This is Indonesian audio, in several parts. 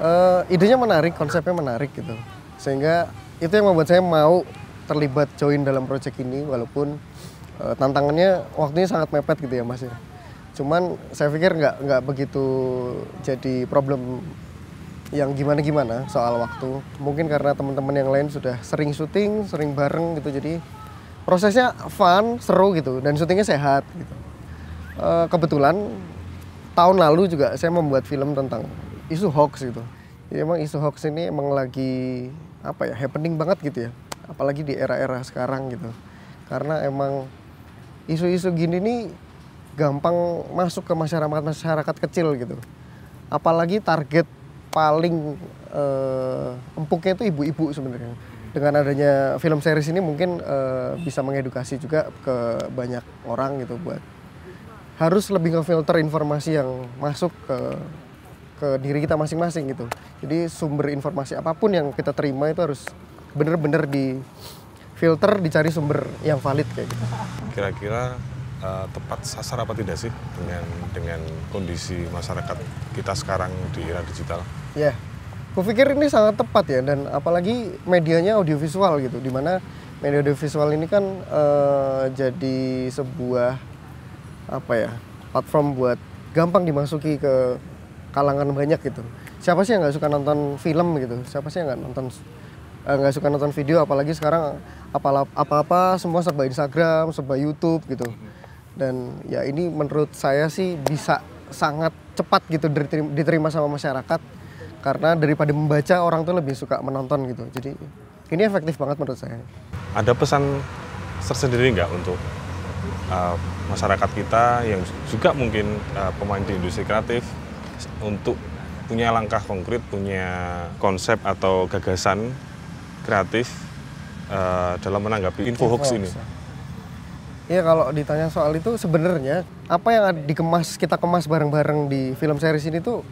Uh, idenya menarik, konsepnya menarik gitu. Sehingga itu yang membuat saya mau terlibat join dalam proyek ini walaupun uh, tantangannya waktunya sangat mepet gitu ya Mas ya. Cuman saya pikir nggak nggak begitu jadi problem yang gimana-gimana soal waktu. Mungkin karena teman-teman yang lain sudah sering syuting, sering bareng gitu. Jadi prosesnya fun, seru gitu dan syutingnya sehat gitu. Uh, kebetulan tahun lalu juga saya membuat film tentang isu hoax gitu. Jadi emang isu hoax ini emang lagi apa ya happening banget gitu ya. Apalagi di era-era sekarang gitu. Karena emang isu-isu gini nih gampang masuk ke masyarakat masyarakat kecil gitu. Apalagi target paling uh, empuknya itu ibu-ibu sebenarnya. Dengan adanya film series ini mungkin uh, bisa mengedukasi juga ke banyak orang gitu buat harus lebih ngefilter informasi yang masuk ke ke diri kita masing-masing gitu. Jadi sumber informasi apa pun yang kita terima itu harus bener-bener di filter dicari sumber yang valid kayak gitu. Kira-kira uh, tepat sasar apa tidak sih dengan dengan kondisi masyarakat kita sekarang di era digital? Ya, yeah. kupikir ini sangat tepat ya dan apalagi medianya audiovisual gitu, di mana media audiovisual ini kan uh, jadi sebuah apa ya platform buat gampang dimasuki ke kalangan banyak gitu. Siapa sih yang nggak suka nonton film gitu? Siapa sih yang nggak nonton eh, nggak uh, suka nonton video? Apalagi sekarang apa-apa semua serba Instagram, serba YouTube gitu. Dan ya ini menurut saya sih bisa sangat cepat gitu diterima sama masyarakat karena daripada membaca orang tuh lebih suka menonton gitu jadi ini efektif banget menurut saya ada pesan tersendiri nggak untuk uh, masyarakat kita yang juga mungkin uh, pemain di industri kreatif untuk punya langkah konkret, punya konsep atau gagasan kreatif uh, dalam menanggapi info hoax ini. Iya kalau ditanya soal itu sebenarnya apa yang dikemas kita kemas bareng-bareng di film series ini tuh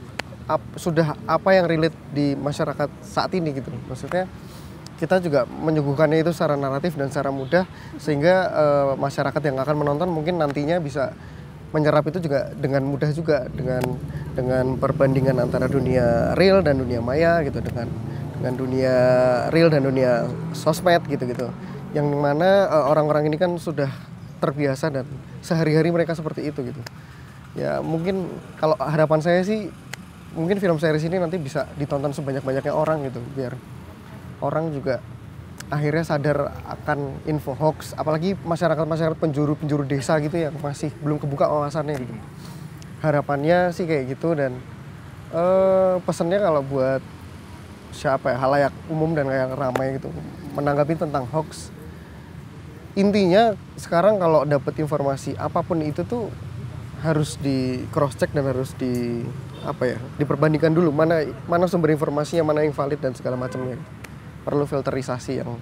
ap, sudah apa yang relate di masyarakat saat ini gitu maksudnya kita juga menyuguhkannya itu secara naratif dan secara mudah sehingga uh, masyarakat yang akan menonton mungkin nantinya bisa menyerap itu juga dengan mudah juga dengan dengan perbandingan antara dunia real dan dunia maya gitu dengan dengan dunia real dan dunia sosmed gitu gitu. Yang mana uh, orang-orang ini kan sudah terbiasa dan sehari-hari mereka seperti itu gitu. Ya mungkin kalau harapan saya sih mungkin film series ini nanti bisa ditonton sebanyak-banyaknya orang gitu biar orang juga akhirnya sadar akan info hoax apalagi masyarakat-masyarakat penjuru-penjuru desa gitu yang masih belum kebuka wawasannya gitu. Harapannya sih kayak gitu dan uh, pesannya kalau buat siapa ya halayak umum dan yang ramai gitu menanggapi tentang hoax intinya sekarang kalau dapat informasi apa pun itu tuh harus di cross check dan harus di apa ya diperbandingkan dulu mana mana sumber informasinya mana yang valid dan segala macamnya perlu filterisasi yang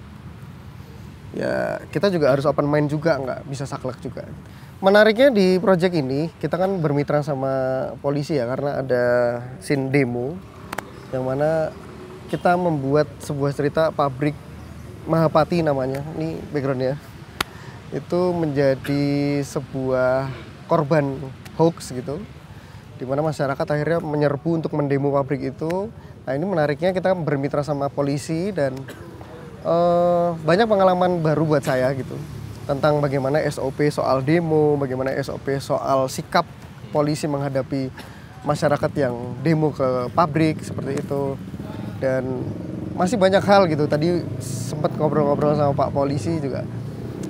ya kita juga harus open mind juga nggak bisa saklek juga. Menariknya di project ini kita kan bermitra sama polisi ya karena ada scene demo yang mana kita membuat sebuah cerita pabrik Mahapati namanya. Ini backgroundnya itu menjadi sebuah korban hoax gitu di mana masyarakat akhirnya menyerbu untuk mendemo pabrik itu nah ini menariknya kita bermitra sama polisi dan uh, banyak pengalaman baru buat saya gitu tentang bagaimana SOP soal demo bagaimana SOP soal sikap polisi menghadapi masyarakat yang demo ke pabrik seperti itu. Dan masih banyak hal gitu. Tadi sempat ngobrol-ngobrol sama Pak polisi juga.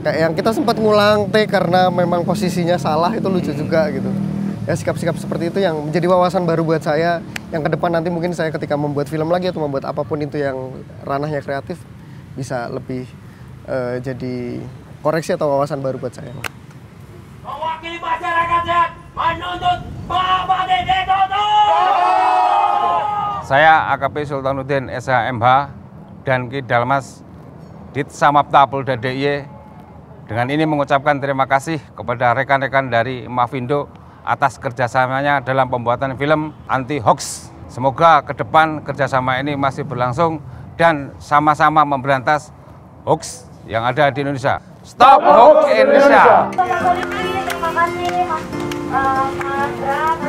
Kayak yang kita sempat ngulang T karena memang posisinya salah itu lucu juga gitu ya sikap-sikap seperti itu yang menjadi wawasan baru buat saya. Yang ke depan nanti mungkin saya ketika membuat film lagi atau membuat apa pun itu yang ranahnya kreatif bisa lebih uh, jadi koreksi atau wawasan baru buat saya. Mewakili masyarakat menuntut Bapak Dede Saya AKP Sultanuddin SHMH dan Ki Dalmas Dit Samapta Polda DIY dengan ini mengucapkan terima kasih kepada rekan-rekan dari Mavindo atas kerjasamanya dalam pembuatan film anti hoax. Semoga ke depan kerjasama ini masih berlangsung dan sama-sama memberantas hoax yang ada di Indonesia. Stop Hoax Indonesia! Terima kasih Mas, uh, Mas